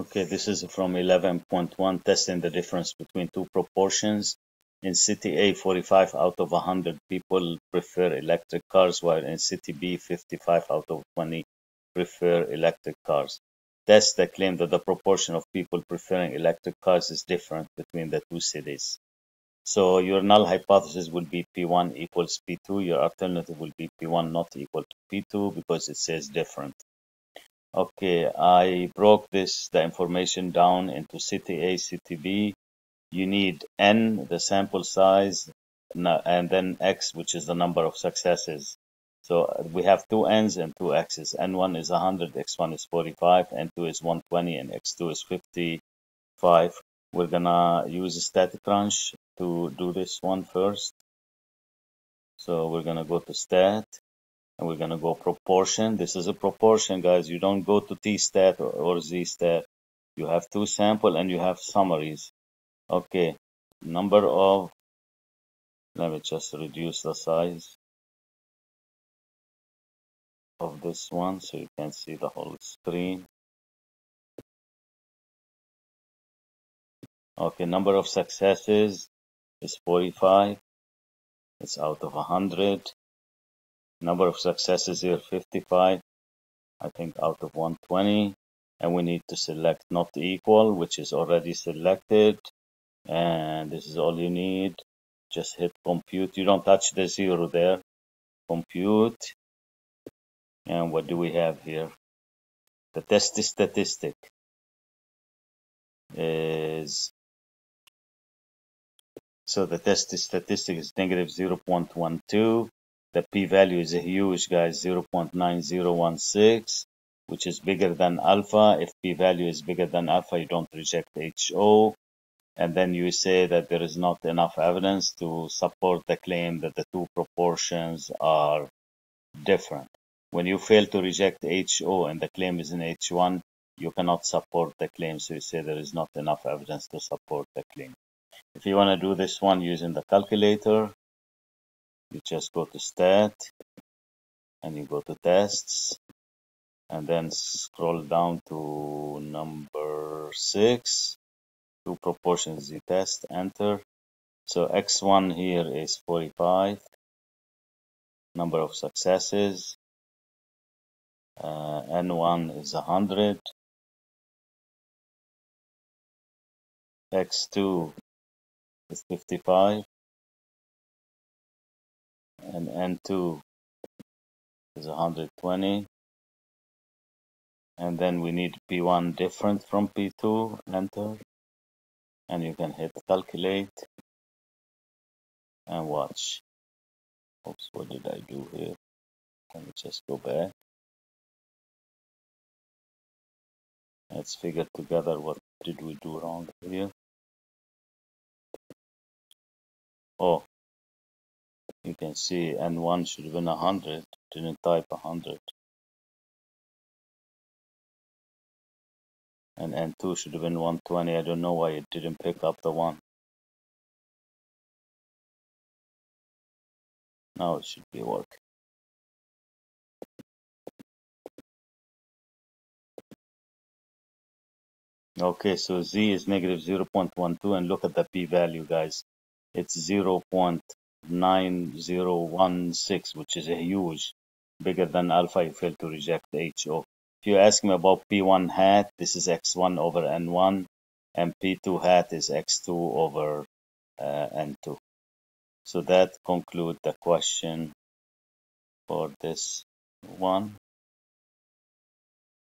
Okay, this is from 11.1, testing the difference between two proportions. In city A, 45 out of 100 people prefer electric cars, while in city B, 55 out of 20 prefer electric cars. Tests that claim that the proportion of people preferring electric cars is different between the two cities. So your null hypothesis will be P1 equals P2. Your alternative will be P1 not equal to P2 because it says different. Okay, I broke this, the information down into city A, city B. You need N, the sample size, and then X, which is the number of successes. So we have two N's and two X's. N1 is 100, X1 is 45, N2 is 120, and X2 is 55. We're gonna use a StatCrunch to do this one first. So we're gonna go to stat and we're going to go proportion. This is a proportion, guys. You don't go to t-stat or, or z-stat. You have two sample and you have summaries. Okay, number of, let me just reduce the size of this one so you can see the whole screen. Okay, number of successes is 45. It's out of 100. Number of successes here 55, I think out of 120. And we need to select not equal, which is already selected. And this is all you need. Just hit compute. You don't touch the zero there. Compute. And what do we have here? The test statistic is so the test statistic is negative 0.12 the p-value is a huge, guys, 0.9016, which is bigger than alpha. If p-value is bigger than alpha, you don't reject HO. And then you say that there is not enough evidence to support the claim that the two proportions are different. When you fail to reject HO and the claim is in H1, you cannot support the claim. So you say there is not enough evidence to support the claim. If you want to do this one using the calculator, you just go to stat and you go to tests and then scroll down to number six two proportions you test enter. So x1 here is 45 number of successes. Uh, n1 is 100 x2 is 55 and N2 is 120 and then we need P1 different from P2 enter. And you can hit calculate and watch. Oops what did I do here? Let me just go back. Let's figure together what did we do wrong here. Oh you can see N1 should have been 100, didn't type 100. And N2 should have been 120. I don't know why it didn't pick up the one. Now it should be working. Okay, so Z is negative 0.12 and look at the p-value guys. It's 0. 9016, which is a huge, bigger than alpha, you fail to reject HO. If you ask me about P1 hat, this is X1 over N1, and P2 hat is X2 over uh, N2. So that concludes the question for this one.